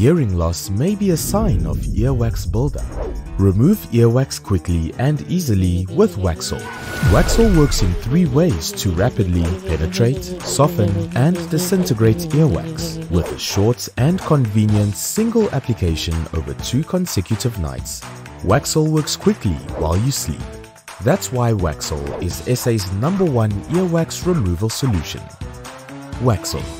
Hearing loss may be a sign of earwax buildup. Remove earwax quickly and easily with Waxsol. Waxsol works in three ways to rapidly penetrate, soften and disintegrate earwax with a short and convenient single application over two consecutive nights. Waxsol works quickly while you sleep. That's why Waxsol is SA's number one earwax removal solution. Waxsol.